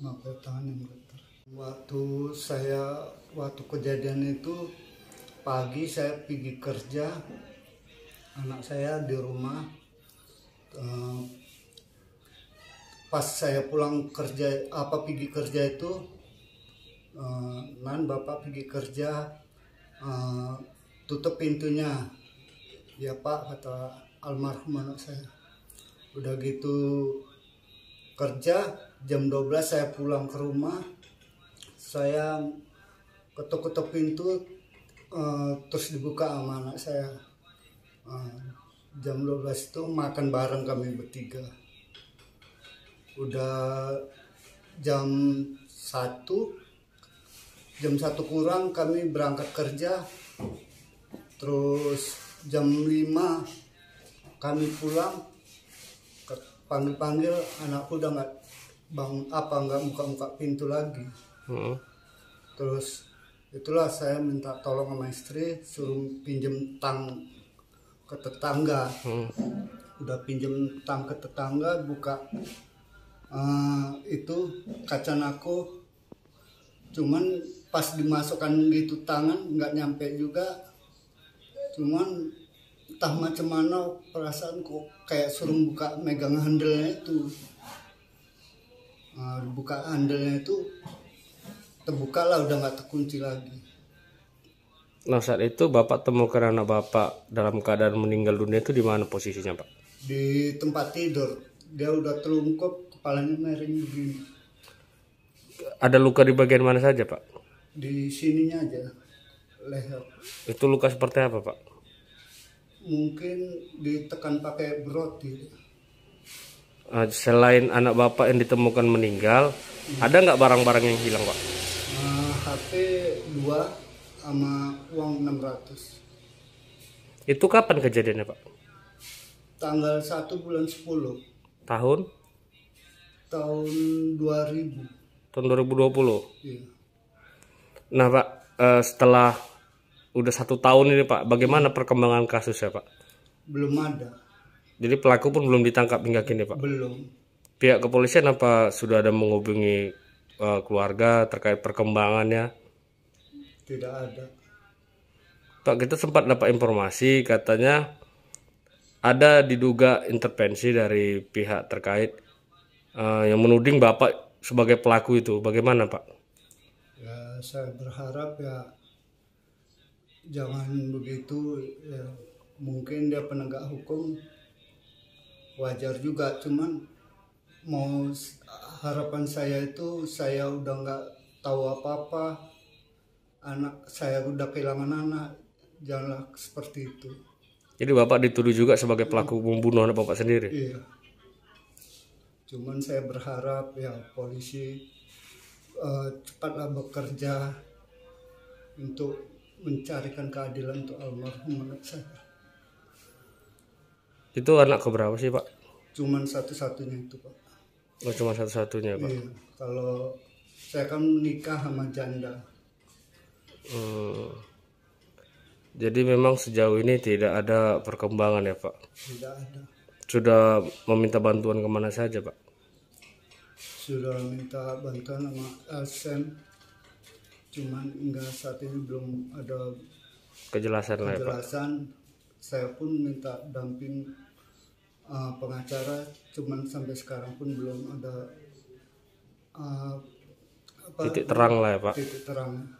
Sampai tangan yang. Waktu saya waktu kejadian itu pagi saya pergi kerja, anak saya di rumah. Eh, pas saya pulang kerja apa pergi kerja itu, eh, nan bapak pergi kerja, eh, tutup pintunya. Ya pak kata almarhum anak saya. Udah gitu kerja jam 12 saya pulang ke rumah. Saya ketuk-ketuk pintu eh, terus dibuka sama anak saya. Eh, jam 12 itu makan bareng kami bertiga. Udah jam 1 jam satu kurang kami berangkat kerja. Terus jam 5 kami pulang panggil-panggil anakku udah nggak bang apa nggak buka-buka pintu lagi. Hmm. terus itulah saya minta tolong sama istri suruh pinjem tang ke tetangga. Hmm. udah pinjem tang ke tetangga buka eh, itu kaca aku. Cuman pas dimasukkan gitu tangan nggak nyampe juga. Cuman entah macam mana perasaan kok kayak suruh buka megang handle itu Eh, buka handle itu terbuka lah udah nggak terkunci lagi Nah saat itu bapak temukan anak bapak dalam keadaan meninggal dunia itu di mana posisinya pak? di tempat tidur dia udah telungkup kepalanya miring begini Ada luka di bagian mana saja pak? di sininya aja leher Itu luka seperti apa pak? mungkin ditekan pakai broti Eh, selain anak bapak yang ditemukan meninggal, ada nggak barang-barang yang hilang pak? Nah, HP 2 sama uang 600 Itu kapan kejadiannya pak? tanggal 1 bulan 10 Tahun? tahun 2000 Tahun 2020. iya. Nah pak, eh, setelah udah satu tahun ini pak, bagaimana perkembangan kasusnya pak? belum ada Jadi pelaku pun belum ditangkap hingga kini pak. belum Pihak kepolisian apa sudah ada menghubungi eh, keluarga terkait perkembangannya? tidak ada Pak kita sempat dapat informasi katanya ada diduga intervensi dari pihak terkait eh, yang menuding bapak sebagai pelaku itu. Bagaimana pak? ya saya berharap ya jangan begitu ya mungkin dia penegak hukum wajar juga. Cuman mau harapan saya itu saya udah nggak tahu apa-apa. Anak saya udah kehilangan anak. Janganlah seperti itu. Jadi bapak dituduh juga sebagai pelaku membunuh anak bapak sendiri. iya. Cuman saya berharap ya polisi eh, cepatlah bekerja untuk mencarikan keadilan untuk almarhum anak saya Itu anak keberapa sih pak? cuman satu-satunya itu pak Oh, cuma satu-satunya pak. iya kalau saya kan menikah sama janda Hmm. Jadi memang sejauh ini tidak ada perkembangan ya pak. tidak ada Sudah meminta bantuan ke mana saja pak? sudah minta bantuan sama LSM cuman hingga saat ini belum ada Kejelasan lah ya pak. Saya pun minta damping uh, pengacara cuman sampai sekarang pun belum ada uh, apa Titik terang lah ya pak. titik terang